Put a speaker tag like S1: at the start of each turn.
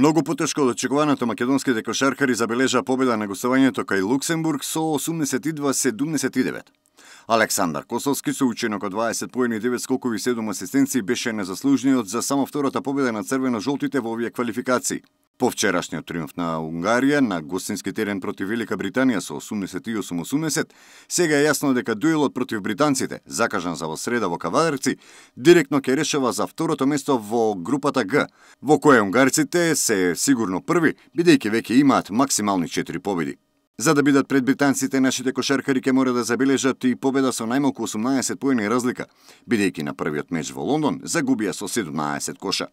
S1: Многу потешко од очекуваното македонските кошаркари забележа победа на гостувањето кај Луксембург со 82-79. Александар Косовски со ученок од 20 поени 9 скокови 7 асистенции беше незаслужниот за само втората победа на црвено-жолтите во овие квалификации. По вчерашниот триумф на Унгарија на гостински терен против Велика Британија со 88-80, сега е јасно дека дуелот против британците, закажан за во среда во Кавадарци, директно ќе решава за второто место во групата Г, во која унгарците се сигурно први, бидејќи веќе имаат максимални 4 победи. За да бидат пред британците, нашите кошаркари ќе мора да забележат и победа со најмалку 18 поени разлика, бидејќи на првиот меч во Лондон загубија со 17 коша.